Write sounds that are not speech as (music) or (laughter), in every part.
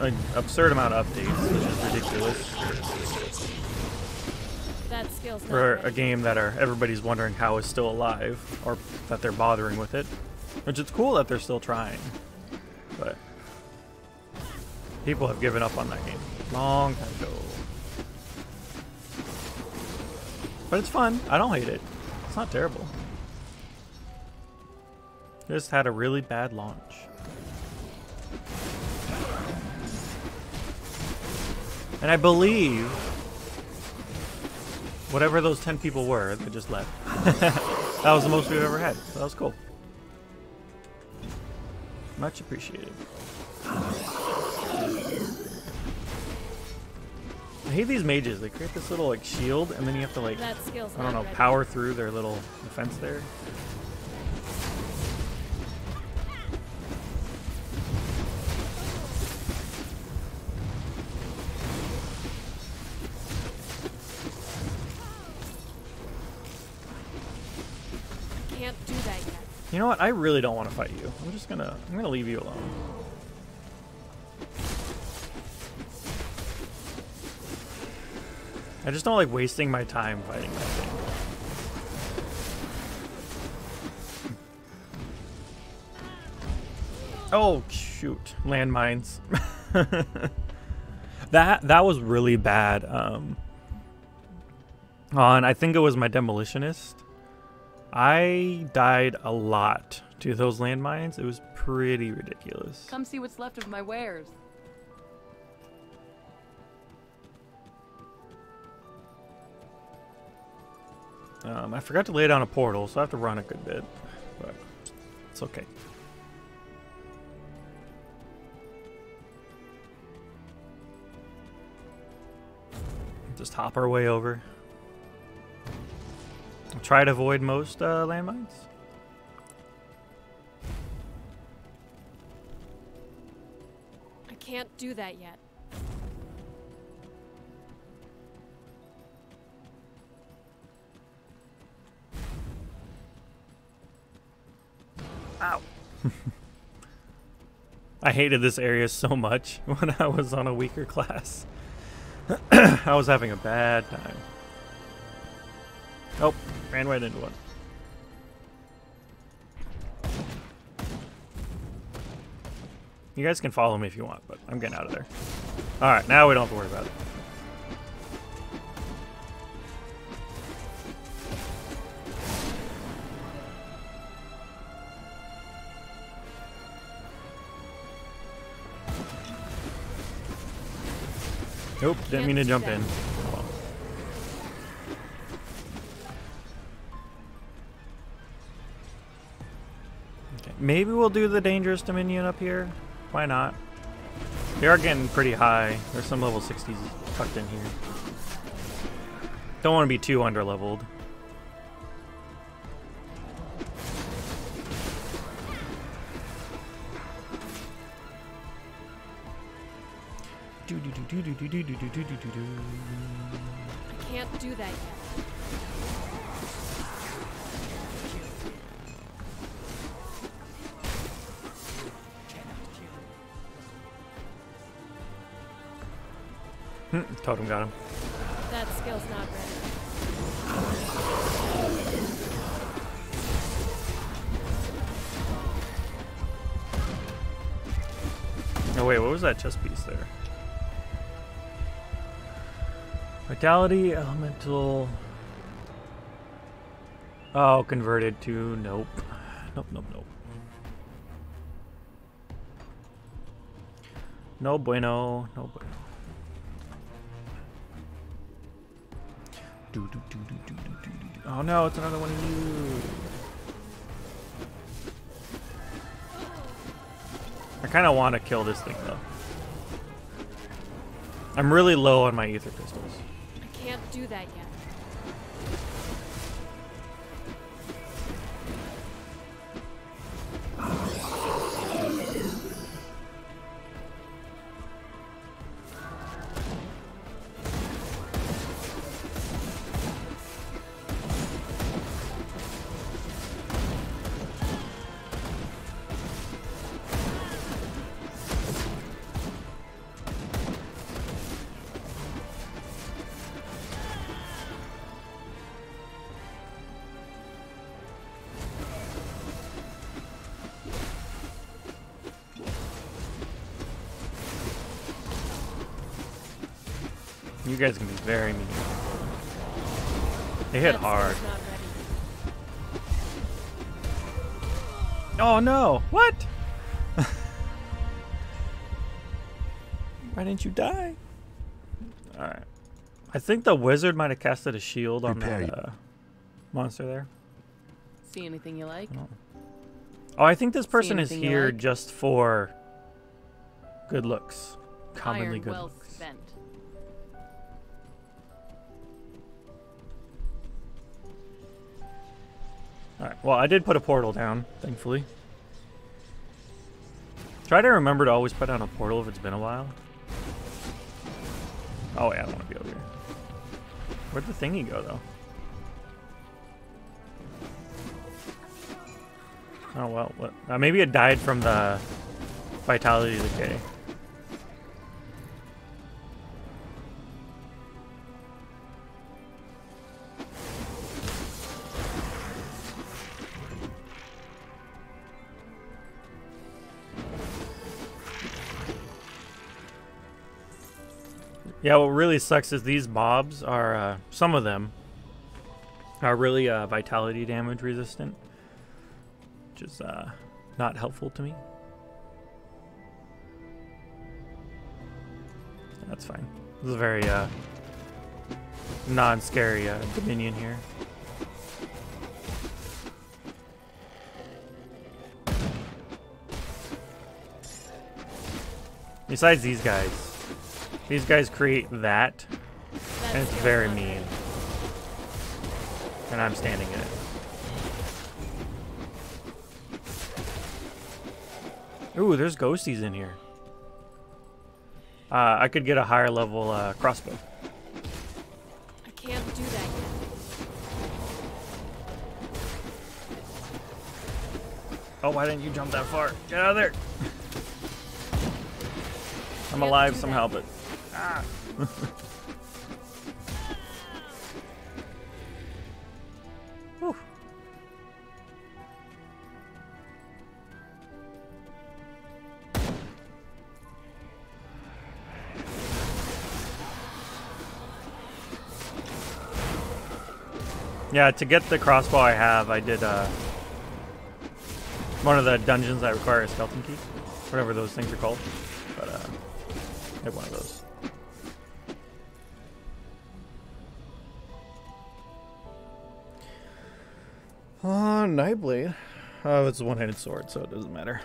an absurd amount of updates, which is ridiculous That skill's not for a game that are everybody's wondering how is still alive or that they're bothering with it. Which it's cool that they're still trying, but people have given up on that game long time ago. But it's fun. I don't hate it. It's not terrible. Just had a really bad launch. And I believe whatever those 10 people were, they just left. (laughs) that was the most we've ever had. So that was cool. Much appreciated. I hate these mages. They create this little like shield, and then you have to like I don't know power through their little defense there. Can't do that yet. You know what? I really don't want to fight you. I'm just gonna I'm gonna leave you alone. I just don't like wasting my time fighting that thing. Oh shoot, landmines. (laughs) that that was really bad. Um, on I think it was my demolitionist. I died a lot to those landmines. It was pretty ridiculous. Come see what's left of my wares. Um, I forgot to lay down a portal, so I have to run a good bit, but it's okay. Just hop our way over. Try to avoid most uh, landmines. I can't do that yet. Ow. (laughs) I hated this area so much (laughs) when I was on a weaker class. (clears throat) I was having a bad time. Ran right into one. You guys can follow me if you want, but I'm getting out of there. Alright, now we don't have to worry about it. Nope, didn't mean to jump in. Maybe we'll do the dangerous dominion up here. Why not? We are getting pretty high. There's some level 60s tucked in here. Don't want to be too underleveled. I can't do that. Hmm, Totem got him. That skill's not ready. Oh wait, what was that chess piece there? Vitality, elemental. Oh, converted to nope. Nope, nope, nope. No bueno, no bueno. Do, do, do, do, do, do, do, do. Oh no, it's another one of you. I kind of want to kill this thing though. I'm really low on my ether pistols. I can't do that yet. You guys can be very mean. They hit hard. skill's not ready. Oh no! What? (laughs) Why didn't you die? Alright. I think the wizard might have casted a shield on Prepare that uh, monster there. See anything you like? Oh, I think this person is here like? just for good looks. Commonly Iron good well looks. Alright, well, I did put a portal down, thankfully. Try to remember to always put down a portal if it's been a while. Oh, yeah, I don't want to be over here. Where'd the thingy go, though? Oh, well, what? Uh, maybe it died from the vitality decay. Yeah, what really sucks is these mobs are, uh, some of them are really uh, vitality damage resistant, which is uh, not helpful to me. That's fine. This is a very uh, non-scary uh, Dominion here. Besides these guys, these guys create that, and it's very mean. And I'm standing in it. Ooh, there's ghosties in here. Uh, I could get a higher level uh, crossbow. I can't do that yet. Oh, why didn't you jump that far? Get out of there! (laughs) I'm alive somehow, but ah. Yeah, to get the crossbow I have, I did uh, one of the dungeons that require a skeleton key, whatever those things are called. But uh, I have one of those. Nightblade. Oh, uh, it's a one-handed sword, so it doesn't matter.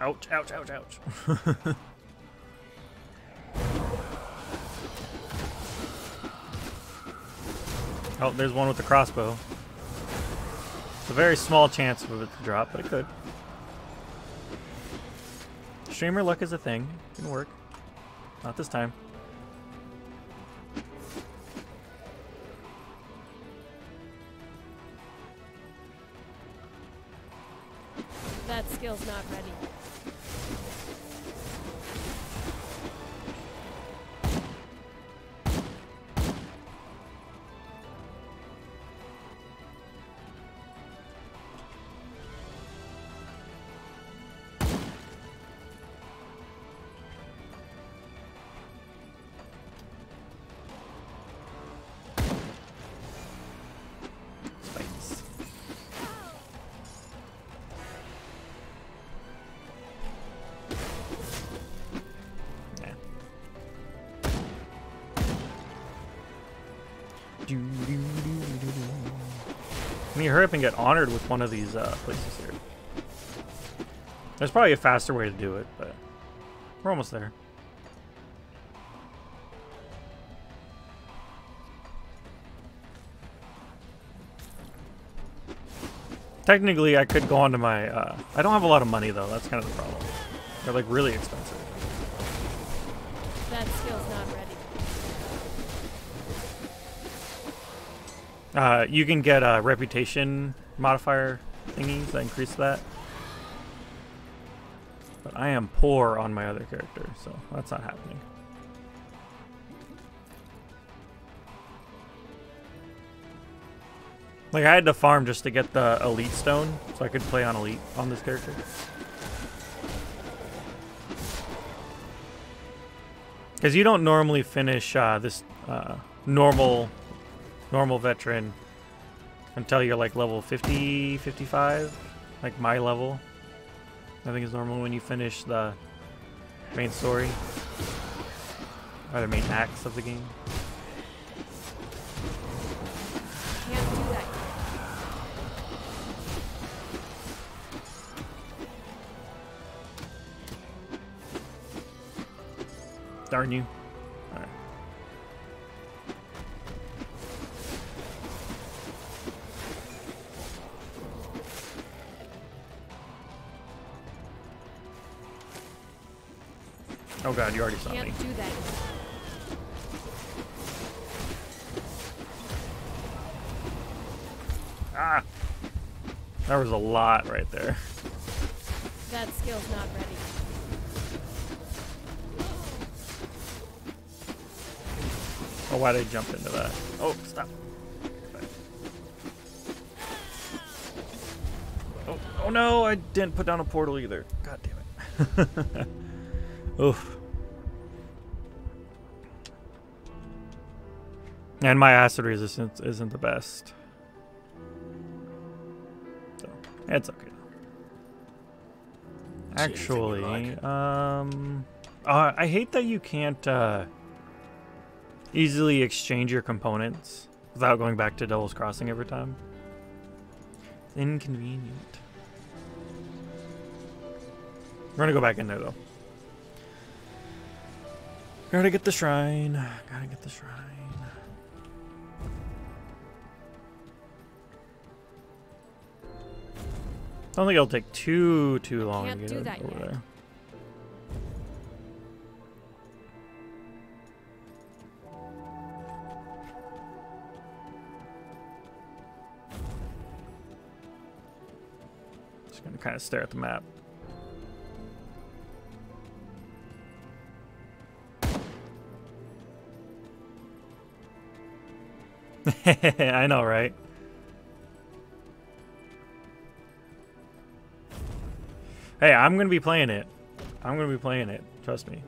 Ouch! Ouch! Ouch! Ouch! (laughs) oh, there's one with the crossbow. It's a very small chance of it to drop, but it could. Streamer luck is a thing. It can work. Not this time. I mean, hurry up and get honored with one of these uh, places here. There's probably a faster way to do it, but we're almost there. Technically, I could go onto my. Uh, I don't have a lot of money though. That's kind of the problem. They're like really expensive. Uh, you can get a reputation modifier thingies that increase that. But I am poor on my other character, so that's not happening. Like I had to farm just to get the elite stone, so I could play on elite on this character. Because you don't normally finish uh, this uh, normal normal veteran until you're like level 50, 55, like my level. I think is normal when you finish the main story or the main acts of the game. Darn you. Oh god, you already saw me. Can't do that. Ah! There was a lot right there. That skill's not ready. Oh, why'd I jump into that? Oh, stop. Oh, oh no, I didn't put down a portal either. God damn it. (laughs) Oof. And my acid resistance isn't the best. So, it's okay. Actually, um, uh, I hate that you can't uh, easily exchange your components without going back to Devil's Crossing every time. It's inconvenient. We're gonna go back in there though. Gotta get the shrine. Gotta get the shrine. I don't think it'll take too too long Can't to do get that over yet. there. Just gonna kind of stare at the map. (laughs) I know, right? Hey, I'm gonna be playing it. I'm gonna be playing it. Trust me.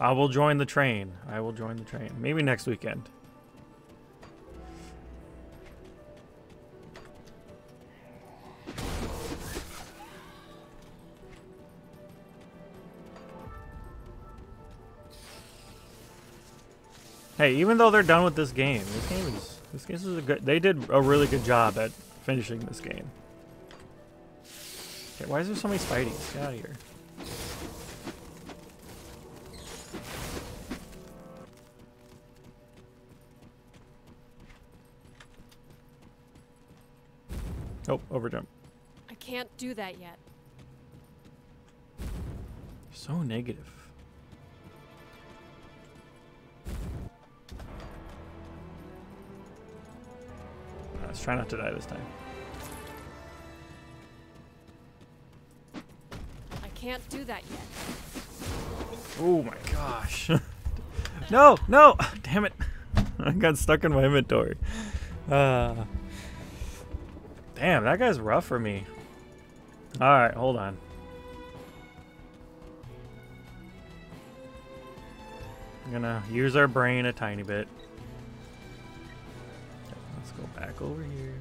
I will join the train. I will join the train. Maybe next weekend. Hey, even though they're done with this game, this game is this game is a good. They did a really good job at finishing this game. Okay, why is there so many Spideys? Get out of here. Oh, overjump. I can't do that yet. So negative. Let's try not to die this time. I can't do that yet. Oh my gosh. (laughs) no, no! (laughs) Damn it. (laughs) I got stuck in my inventory. Uh, damn, that guy's rough for me. Alright, hold on. I'm gonna use our brain a tiny bit. Over here.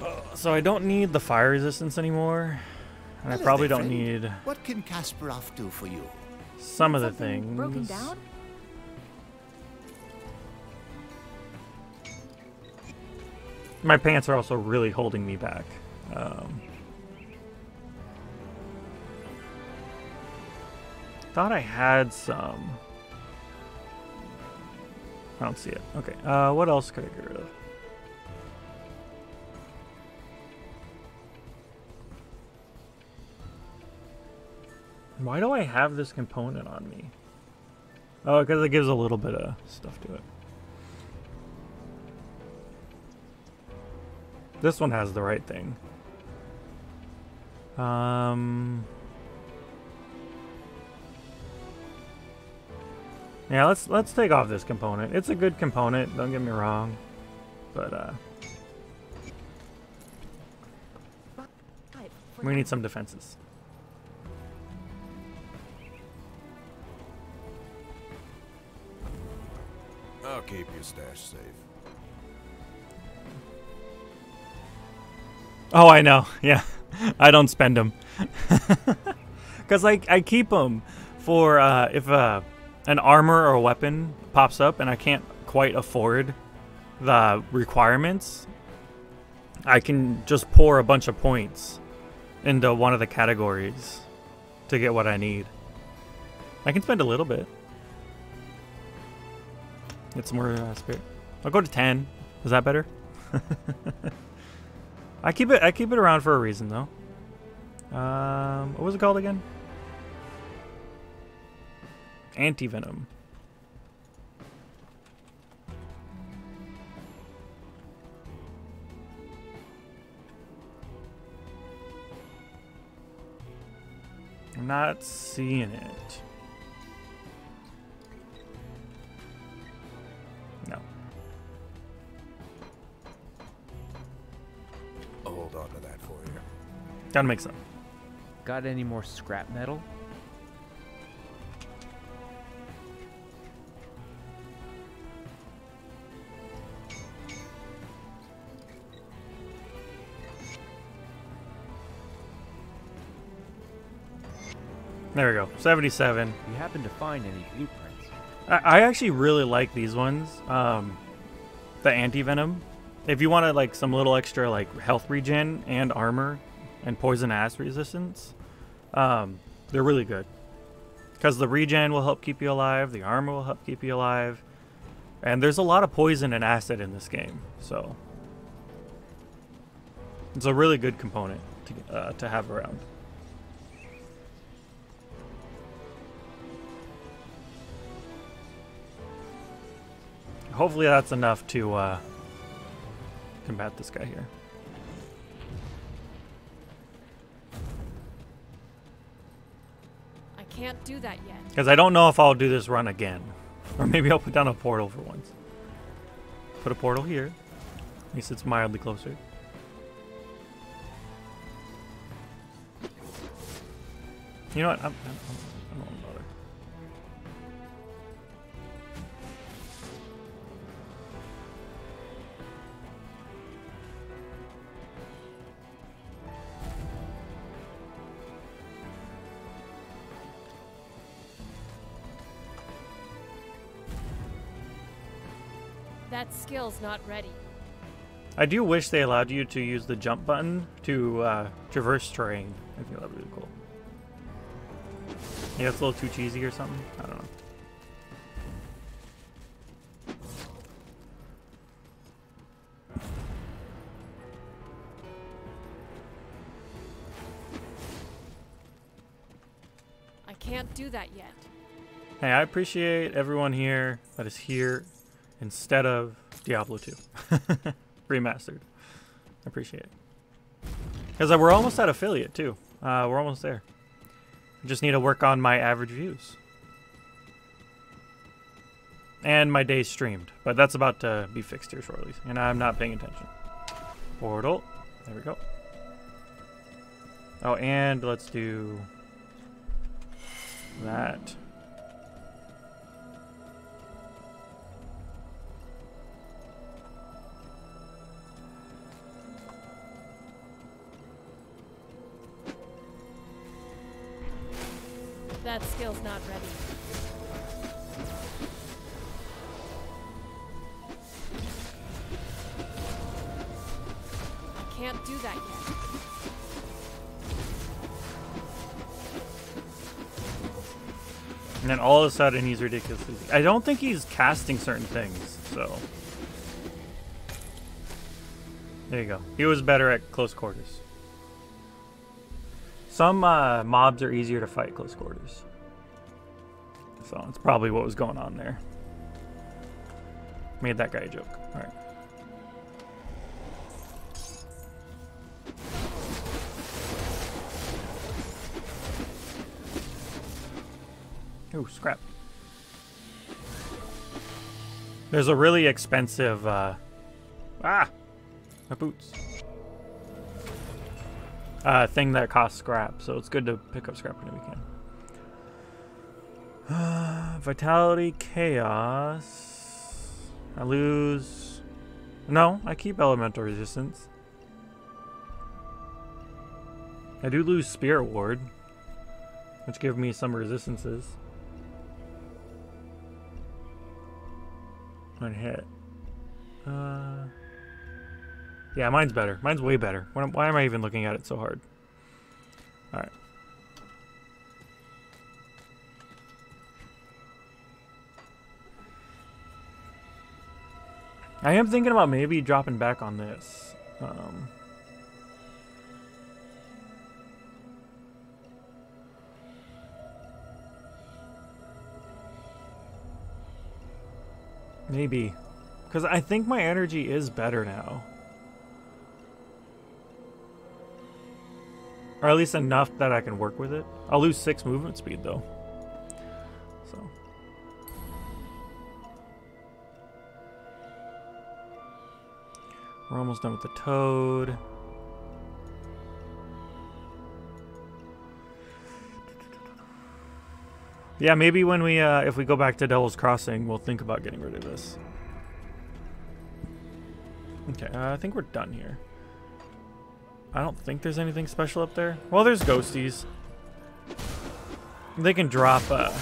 Uh, so I don't need the fire resistance anymore. And I probably there, don't friend. need What can Kasparov do for you? some of the Something things. broken down? My pants are also really holding me back. Um, thought I had some. I don't see it. Okay. Uh, what else could I get rid of? Why do I have this component on me? Oh, because it gives a little bit of stuff to it. This one has the right thing. Um... Yeah, let's let's take off this component. It's a good component, don't get me wrong. But uh we need some defenses. I'll keep your stash safe. Oh, I know. (laughs) Yeah. I don't spend them. (laughs) Cuz like I keep them for uh if uh an armor or a weapon pops up and I can't quite afford the requirements, I can just pour a bunch of points into one of the categories to get what I need. I can spend a little bit. Get some more uh, spirit. I'll go to 10. Is that better? (laughs) I keep it I keep it around for a reason though. Um, what was it called again? Anti-venom. I'm not seeing it. No. I'll hold on to that for you. Gotta make some. Got any more scrap metal? There we go. 77. You happen to find any blueprints? I, I actually really like these ones. Um, the anti-venom. If you wanted like some little extra like health regen and armor and poison ass resistance, um, they're really good. Because the regen will help keep you alive, the armor will help keep you alive, and there's a lot of poison and acid in this game, so it's a really good component to uh, to have around. Hopefully that's enough to uh, combat this guy here. I can't do that yet. Because I don't know if I'll do this run again. Or maybe I'll put down a portal for once. Put a portal here. At least it's mildly closer. You know what? I'm, I'm, I'm, That skill's not ready. I do wish they allowed you to use the jump button to uh, traverse terrain. I think that would be cool. Yeah, it's a little too cheesy or something. I don't know. I can't do that yet. Hey, I appreciate everyone here that is here instead of Diablo 2 (laughs) remastered. I appreciate it. Because we're almost at affiliate too. Uh, we're almost there. I just need to work on my average views. And my days streamed. But that's about to be fixed here shortly. And I'm not paying attention. Portal. There we go. Oh, and let's do that. That skill's not ready. I can't do that yet. And then all of a sudden he's ridiculously. I don't think he's casting certain things, so. There you go. He was better at close quarters. Some uh, mobs are easier to fight close quarters. So that's probably what was going on there. Made that guy a joke. Alright. Ooh, scrap. There's a really expensive, uh... Ah! My boots. Uh, thing that costs scrap, so it's good to pick up scrap when we can. Uh, (sighs) vitality, chaos. I lose... No, I keep elemental resistance. I do lose spirit ward, which give me some resistances. One hit. Uh, yeah, mine's better. Mine's way better. Why, am I even looking at it so hard? Alright. I am thinking about maybe dropping back on this. Um, maybe. Because I think my energy is better now. Or at least enough that I can work with it. I'll lose six movement speed though. So. We're almost done with the toad. Yeah, maybe when we, uh, if we go back to Devil's Crossing, we'll think about getting rid of this. Okay, uh, I think we're done here. I don't think there's anything special up there. Well, there's ghosties. They can drop uh,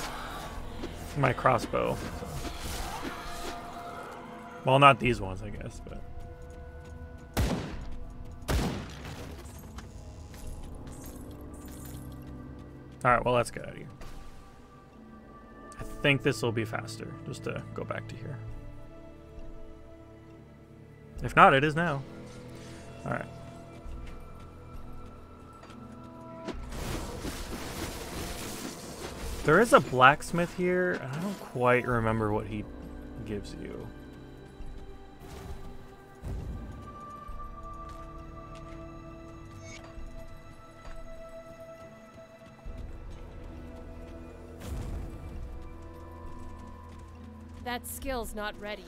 my crossbow. So. Well, not these ones, I guess, but. Alright, well, let's get out of here. I think this will be faster, just to go back to here. If not, it is now. Alright. There is a blacksmith here, and I don't quite remember what he gives you. That skill's not ready.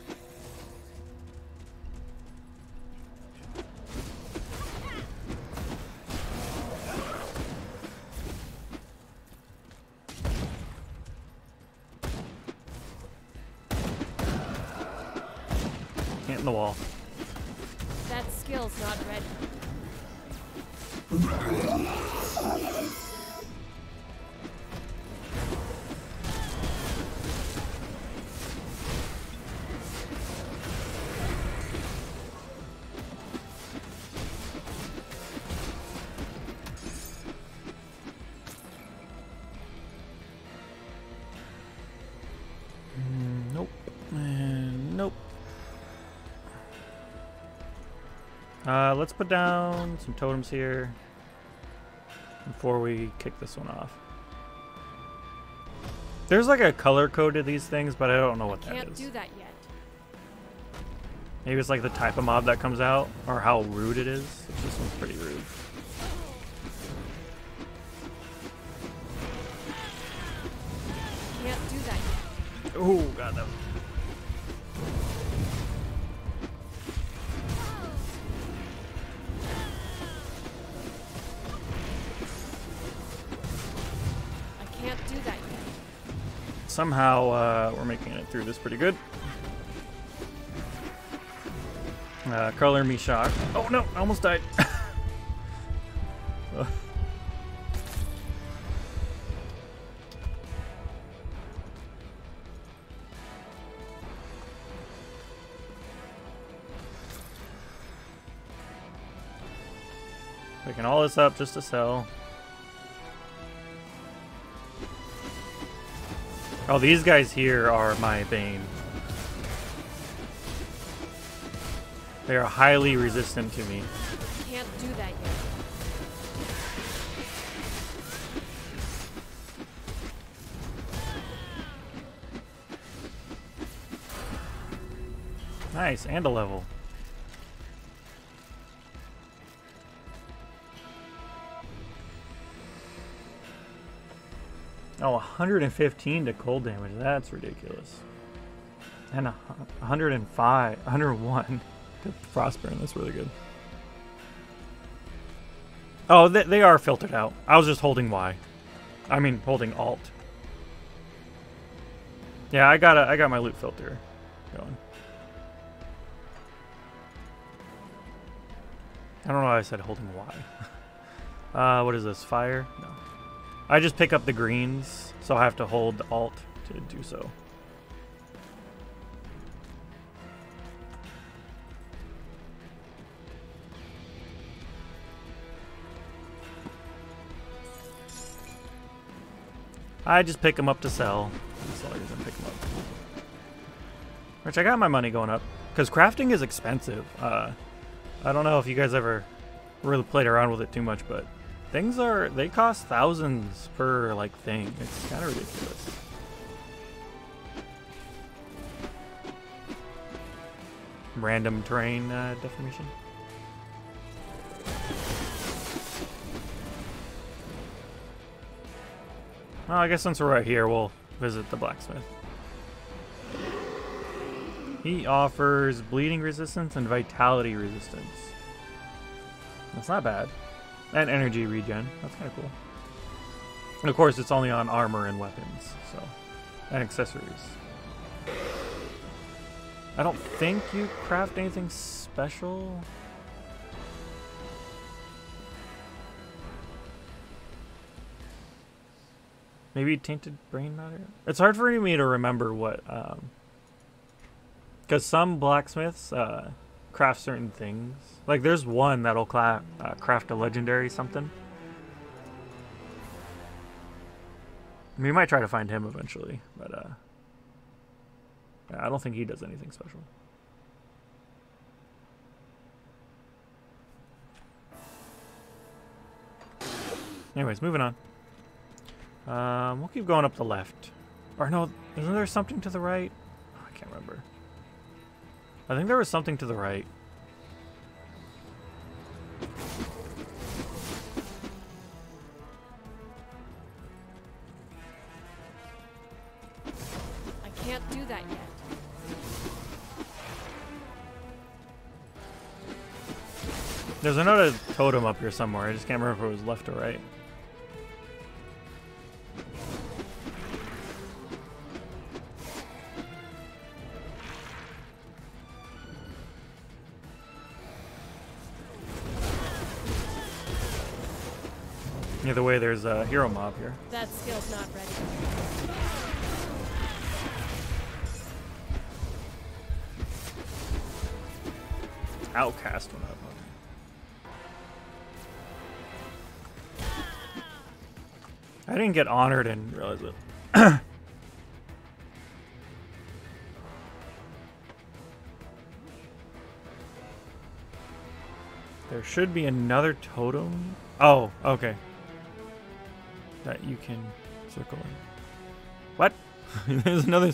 Let's put down some totems here before we kick this one off. There's like a color code to these things, but I don't know what that Can't is. do that yet. Maybe it's like the type of mob that comes out, or how rude it is. This one's pretty rude. Can't do that yet. Oh god, that. Somehow uh, we're making it through this pretty good. Uh, color me shocked. Oh no, I almost died. (laughs) Picking all this up just to sell. Oh, these guys here are my bane. They are highly resistant to me. Can't do that yet. Nice, and a level. Oh, 115 to cold damage. That's ridiculous. And 105, 101 to frostburn. That's really good. Oh, they, they are filtered out. I was just holding Y. I mean, holding Alt. Yeah, I got a, I got my loot filter going. I don't know why I said holding Y. (laughs) uh, what is this? Fire? No. I just pick up the greens, so I have to hold Alt to do so. I just pick them up to sell. Only pick them up. Which I got my money going up. Because crafting is expensive. Uh, I don't know if you guys ever really played around with it too much, but things are they cost thousands per like thing. It's kind of ridiculous. Random terrain uh. Well, I guess since we're right here, we'll visit the blacksmith. He offers bleeding resistance and vitality resistance. That's not bad. And energy regen. That's kind of cool. And of course, it's only on armor and weapons, so and accessories. I don't think you craft anything special. Maybe tainted brain matter. It's hard for me to remember what, um... because some blacksmiths uh, craft certain things. Like there's one that'll cla- uh, craft a legendary something. We might try to find him eventually, but uh, yeah, I don't think he does anything special. Anyways, moving on. Um, we'll keep going up the left. Or no, isn't there something to the right? Oh, I can't remember. I think there was something to the right. I can't do that yet. There's another totem up here somewhere. I just can't remember if it was left or right. Either way, there's a hero mob here. That skill's not ready. Outcast one up. I didn't get honored and realize it. (coughs) there should be another totem. Oh, okay. That you can circle in. What? (laughs) there's another.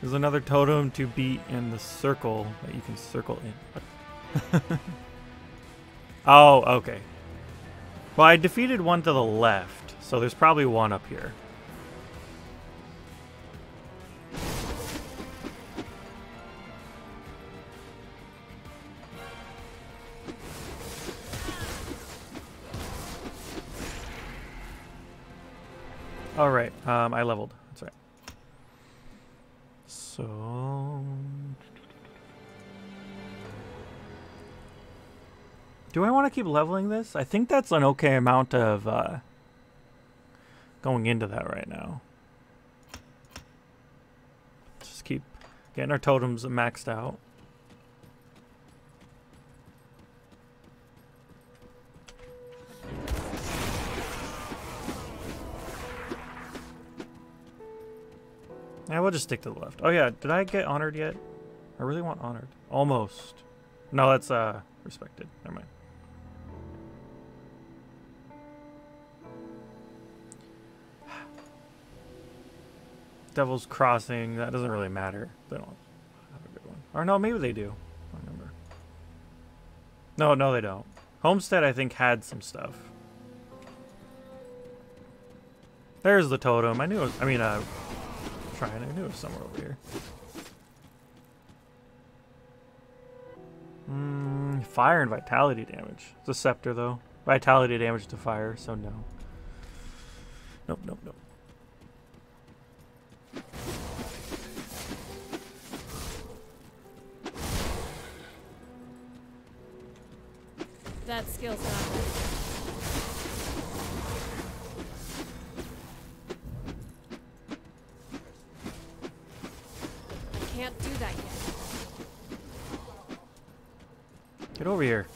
There's another totem to beat in the circle that you can circle in. (laughs) Oh, okay. Well, I defeated one to the left, so there's probably one up here. All right, um, I leveled. That's right. So, do I want to keep leveling this? I think that's an okay amount of uh, going into that right now. Just keep getting our totems maxed out. We'll just stick to the left. Oh yeah, did I get honored yet? I really want honored. Almost. No, that's uh respected. Never mind. Devil's Crossing, that doesn't really matter. They don't have a good one. Or no, maybe they do. I remember. No, no, they don't. Homestead, I think, had some stuff. There's the totem. I knew it was, I mean, uh, trying, I knew it was somewhere over here. Mm, fire and vitality damage. It's a scepter, though. Vitality damage to fire, so no. Nope, nope, nope. That skill's not can't do that yet. Get over here.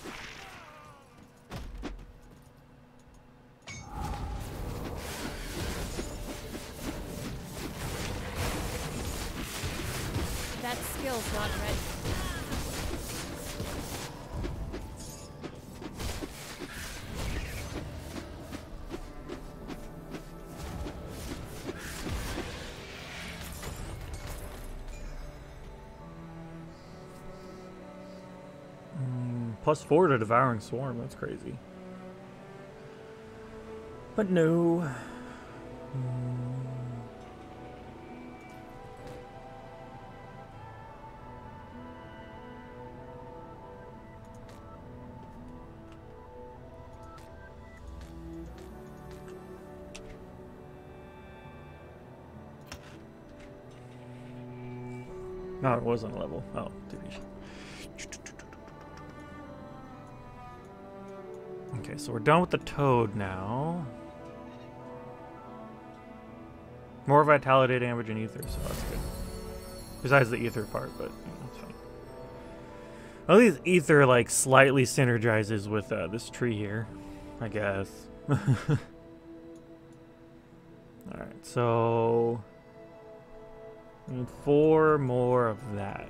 Plus four to devouring swarm. That's crazy. But no. No, it wasn't a level. Oh, division. Okay, so we're done with the toad now. More vitality damage and ether, so that's good. Besides the ether part, but you know, fine. At least ether like slightly synergizes with uh, this tree here, I guess. (laughs) All right, so need four more of that.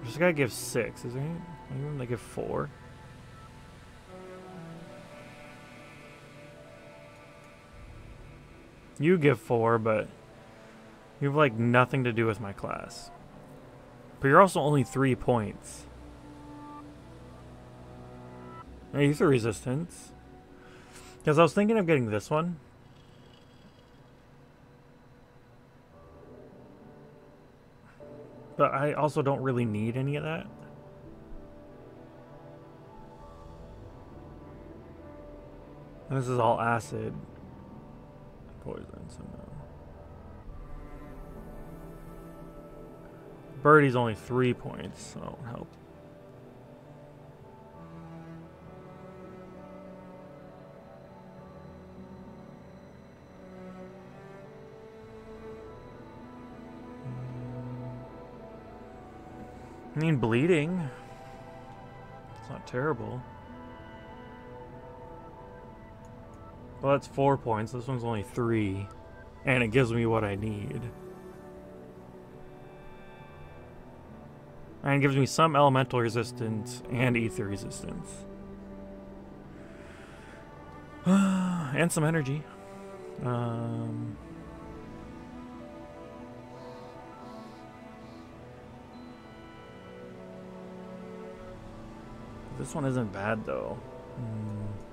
I just gotta give six. Is there any? Anyone that give four? You give four, but you have like nothing to do with my class. But you're also only three points. Ether resistance. Because I was thinking of getting this one. But I also don't really need any of that. This is all acid poison, so no. Birdie's only three points, so that won't help. I mean, bleeding. It's not terrible. Well, that's four points. This one's only three. And it gives me what I need. And it gives me some elemental resistance and ether resistance. (sighs) and some energy. Um, this one isn't bad though. Hmm.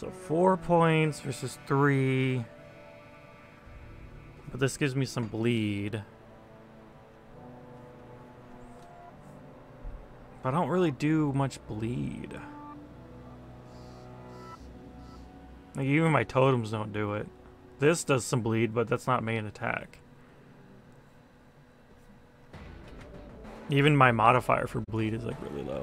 So four points versus three. But this gives me some bleed. But I don't really do much bleed. Like even my totems don't do it. This does some bleed, but that's not main attack. Even my modifier for bleed is like really low.